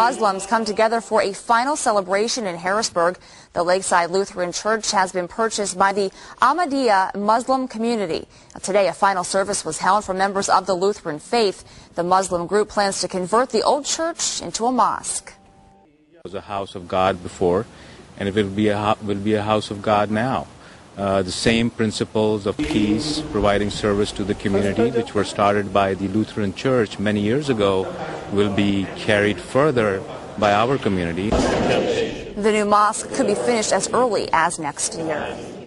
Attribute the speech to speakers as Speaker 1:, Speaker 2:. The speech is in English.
Speaker 1: Muslims come together for a final celebration in Harrisburg. The Lakeside Lutheran Church has been purchased by the Ahmadiyya Muslim community. Today, a final service was held for members of the Lutheran faith. The Muslim group plans to convert the old church into a mosque.
Speaker 2: It was a house of God before, and it will be a, will be a house of God now. Uh, the same principles of peace, providing service to the community, which were started by the Lutheran Church many years ago, will be carried further by our community.
Speaker 1: The new mosque could be finished as early as next year.